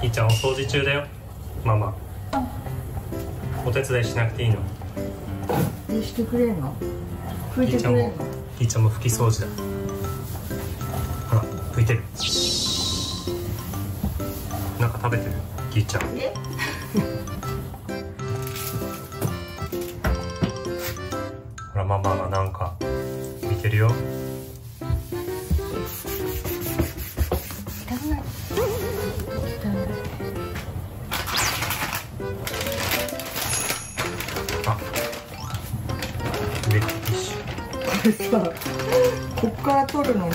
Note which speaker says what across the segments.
Speaker 1: ひーちゃんお掃除中だよ。ママ。お手伝いしなくていいの？
Speaker 2: えしてくれんの？拭い
Speaker 1: ひーちゃんも
Speaker 2: てくれんの
Speaker 1: ひーちゃんも拭き掃除だ。ほら拭いてる。なんか食べてる？ひーちゃん。
Speaker 2: え？
Speaker 1: ほらママがなんか拭いてるよ。
Speaker 2: いらない？れさこっから取るのに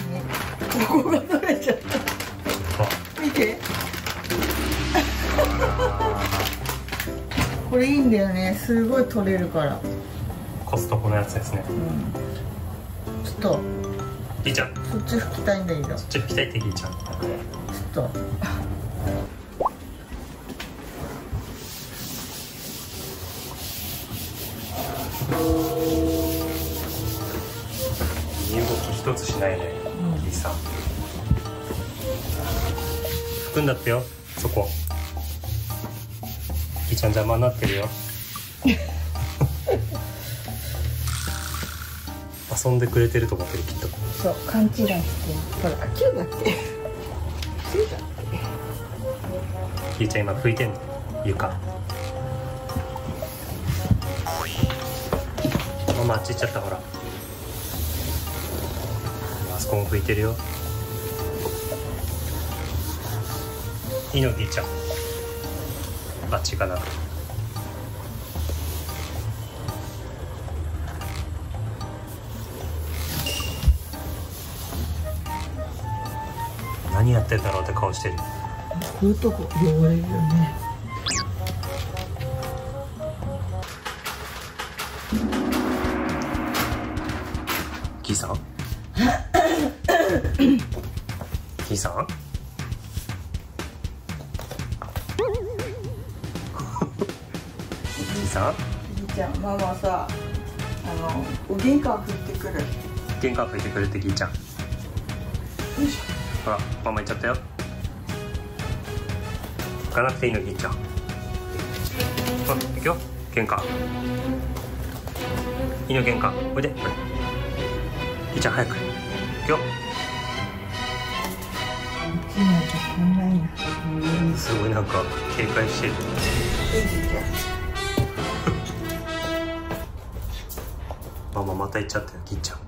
Speaker 2: ここが取れちゃっ
Speaker 1: あ
Speaker 2: た。見て。これいいんだよね。すごい取れるから。
Speaker 1: コストコのやつですね。
Speaker 2: ちょっと。
Speaker 1: ひーちゃん。
Speaker 2: そっち拭きたいんだけど。ちょ
Speaker 1: そっち拭きたいってひーちゃん
Speaker 2: っと。
Speaker 1: 身動一つしないね、
Speaker 2: うん。
Speaker 1: いいさ拭くんだってよそこ。ひーちゃん邪魔になってるよ。遊んでくれてると思ってるきっと。
Speaker 2: そう勘違いしてほらキューだって。キューだって。
Speaker 1: ひーちゃん今拭いてんの床。ママあっち行っちゃったほらあそこも拭いてるよ。いいのひーちゃん。あっち行かな。何やってんだろうって顔してる。
Speaker 2: こういうとこ汚れるよね。
Speaker 1: キーさん？キーさん？キーさん？
Speaker 2: じいちゃんママさあのお玄関振ってくる。よ
Speaker 1: 玄関拭いてくれてキーちゃん。ほらママ行っちゃったよ。行かなくていいのキーちゃん。あ行くよ。玄関。いいの玄関。おいで。ほら。キーちゃん早く。行くよ
Speaker 2: ないな
Speaker 1: すごいなんか警戒してる。ママまた行っちゃったよキーちゃん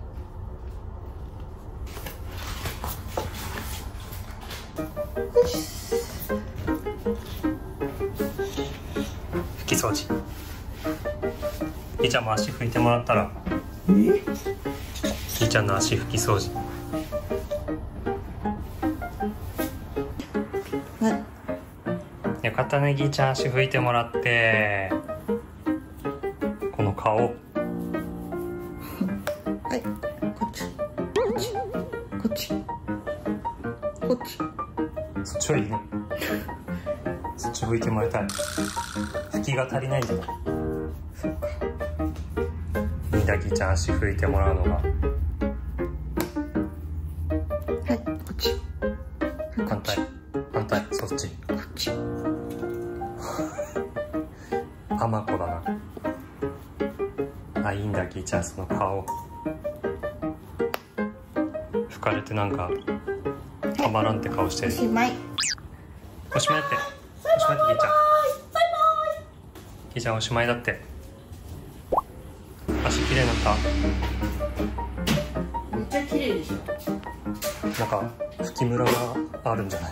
Speaker 1: 拭き掃除。キーちゃんも足拭いてもらったら。
Speaker 2: え？
Speaker 1: キーちゃんの足拭き掃除
Speaker 2: はい
Speaker 1: よかったねギーちゃん足拭いてもらってこの顔。
Speaker 2: はいこっち。こっち。こっち。こっち
Speaker 1: そっちはいいね。そっち拭いてもらいたい拭きが足りないんじゃない？
Speaker 2: そっか。
Speaker 1: いいんだギーちゃん足拭いてもらうのが。
Speaker 2: はいこっち。
Speaker 1: 反対。反対。そっち。
Speaker 2: こっち
Speaker 1: 甘子だな。あいいんだギーちゃんその顔。拭かれてなんかたまらんって顔して。る
Speaker 2: おしまい。
Speaker 1: おしまいだって。おしまいだってギーちゃん。ギーちゃんおしまいだって。足きれいになった？
Speaker 2: めっちゃ綺麗でしょ。
Speaker 1: なんか吹きムラがあるんじゃない？